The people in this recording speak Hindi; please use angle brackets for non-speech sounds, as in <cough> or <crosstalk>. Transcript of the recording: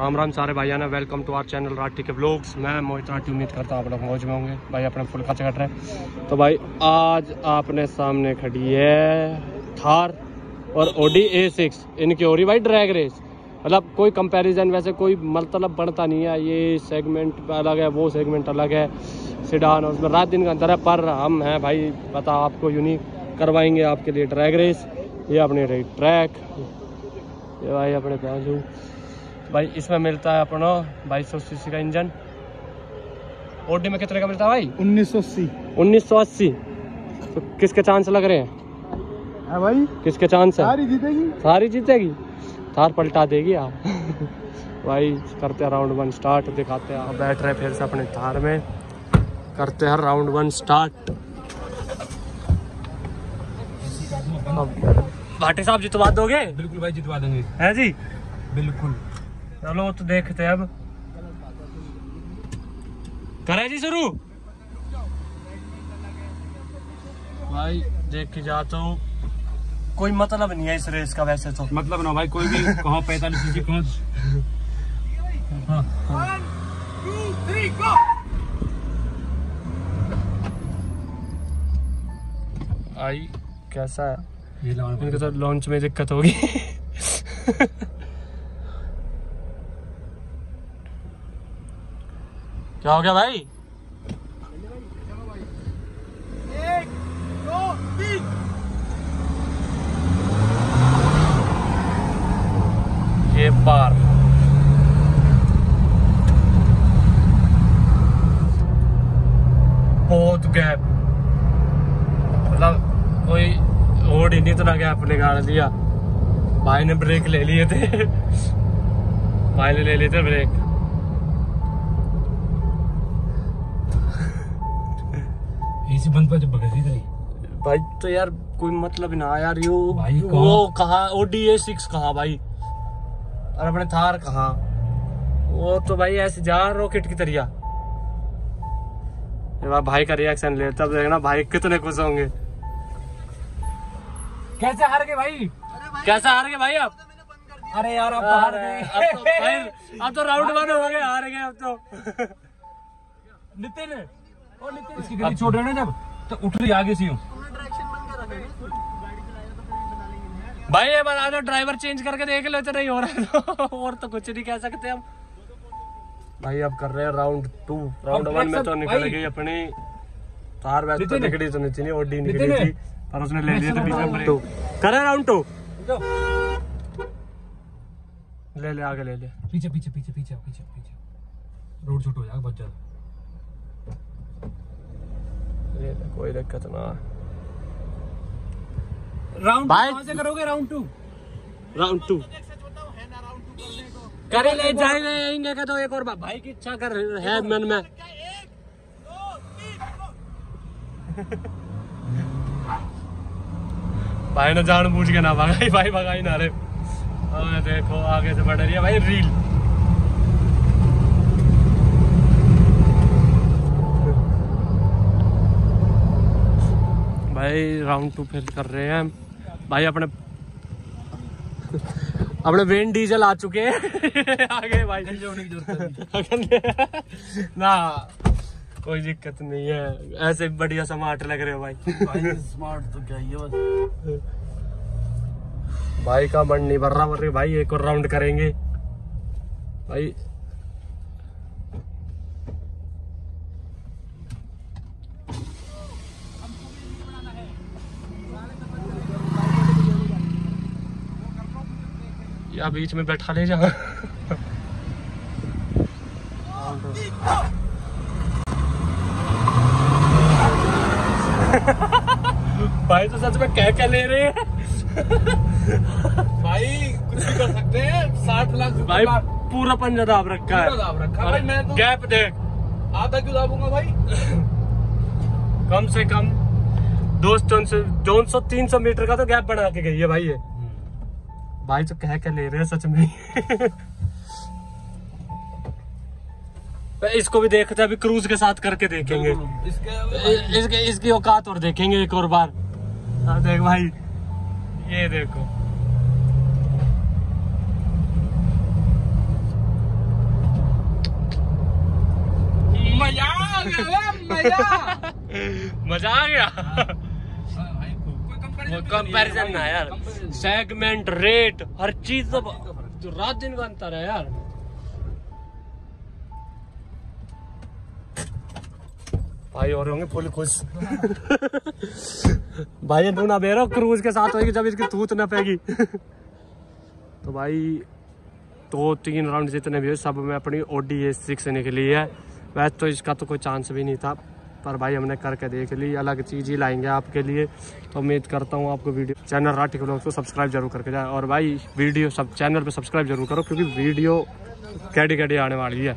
राम राम सारे भाई ने welcome to R channel Rathi के ब्लॉग्स मैं मोहित राठी, उम्मीद करता हूँ आप लोग मौज में होंगे। भाई, अपने फुल खर्चा कट रहे हैं। तो भाई, आज आपने सामने खड़ी है थार और ओडी ए सिक्स इनकी हो रही भाई ड्रैग रेस मतलब कोई कंपैरिजन वैसे कोई मतलब बनता नहीं है। ये सेगमेंट अलग है, वो सेगमेंट अलग है। सिडान और उसमें रात दिन का अंतर है, पर हम हैं भाई, पता आपको यूनिक करवाएँगे आपके लिए ड्रैग रेस ये अपनी रही ट्रैक ये भाई, अपने पास भाई इसमें मिलता है अपना बाईस सौ सी का इंजन। ओडी में कितने का मिलता है भाई? उन्नीस सौ अस्सी। उन्नीस सौ अस्सी। तो किसके चांस लग रहे हैं? है भाई। किसके चांस है? सारी जीतेगी। सारी जीतेगी? थार पलटा देगी आप। भाई करते हैं राउंड वन स्टार्ट दिखाते हैं। बैठ रहे फिर से अपने थार में। करते हैं राउंड वन स्टार्ट भाटी साहब जितवा दोगे? बिल्कुल भाई जितवा देंगे। है जी? बिल्कुल। चलो वो तो देखते हैं अब। करे जी शुरू। भाई देख के जाता हूँ। कोई मतलब नहीं है इस रेस का वैसे तो। मतलब ना भाई कोई भी कहाँ पैंतालीस इंची कहाँ आई कैसा है? ये तो लॉन्च में दिक्कत होगी। <laughs> क्या हो गया भाई? ये पार बहुत गैप मतलब कोई ओड ही नहीं इतना गैप निकाल दिया। भाई ने ब्रेक ले लिए थे। <laughs> भाई ने ले लिए थे ब्रेक इसी बंद पर जब बगैर रही। भाई तो यार कोई मतलब ना यार यो भाई वो कहा ओडी ए सिक्स कहा भाई। और अपने थार कहा। वो तो भाई ऐसे जा रॉकेट की तरिया। भाई का रिएक्शन ले तब देखना भाई कितने खुश होंगे। कैसे हार गए भाई? कैसे हार गए भाई आप? अरे यार अब हार गए। अब तो भाई अब तो राउंड वन हो गए हार गए अब तो। नितिन गली छोड़ रहे ना जब तो उठ रही आगे से यूँ। भाई ये बता दो ड्राइवर चेंज करके देख लो तो नहीं हो रहा है तो। <laughs> और तो कुछ नहीं कह सकते हम। भाई अब कर रहे हैं राउंड टू राउंड वन में तो निकल गई अपनी। तार वैसे तो निकली तो नहीं थी ओडी निकली थी पर उसने ले लिया था बीच में राउंड टू करे राउंड टू ले ले आगे ले ले। पीछे पीछे पीछे पीछे पीछे पीछे। रोड छोटा हो जाएगा बहुत ज़्यादा ले ले कोई दिक्कत ना। राउंड कहाँ से करोगे? राउंड टू राउंड टू करे ले जाएँगे का तो एक और भाई की इच्छा कर है मन में। <laughs> भाई ने जान बूझ के ना भगाई भाई भगाई ना रे। देखो आगे से बढ़ रही है भाई रील भाई राउंड टू फिर कर रहे हैं। भाई अपने अपने वेन डीजल आ चुके हैं। आगे भाई। की ज़रूरत <laughs> ना कोई दिक्कत नहीं है। ऐसे बढ़िया समाट लग रहे हो भाई। भाई स्मार्ट तो क्या ही है बस। भाई का मन नहीं भर रहा बोल रही भाई एक और राउंड करेंगे। भाई या बीच में बैठा ले जा भाई तो सच में कह क्या ले रहे हैं। भाई कुछ भी कर सकते हैं। साठ लाख भाई पूरा पंजा दाब रखा पूरा दाब रखा है। भाई, मैं तो- गैप देख आधा क्यों दाबूँगा भाई? कम से कम दो सौ तीन सौ मीटर का तो गैप बना के गई है भाई ये। भाई जो कह के ले रहे हैं सच में। इसको भी देखते अभी क्रूज के साथ करके देखेंगे। इसके इसके इसकी औकात और देखेंगे एक और बार। हाँ, देख भाई ये देखो। मज़ा आ गया <laughs> मज़ा आ गया। कंपैरिजन ना यार। सेगमेंट रेट हर चीज़ तो रात दिन का अंतर है यार। भाई और होंगे फुल खुश। भाई तू ना बेरो क्रूज के साथ होगी जब इसकी तूत ना पेगी तो भाई दो तो तीन राउंड जितने भी हुए सब में अपनी ओडी ए सिक्स निकली है। वैसे तो इसका तो कोई चांस भी नहीं था। पर भाई हमने करके देख ली, अलग चीज़ ही लाएँगे आपके लिए। तो उम्मीद करता हूँ आपको वीडियो चैनल राठी ब्लॉग्स को सब्सक्राइब ज़रूर करके जाए। और भाई, वीडियो सब चैनल पर सब्सक्राइब ज़रूर करो, क्योंकि वीडियो कैडी कैडी आने वाली है।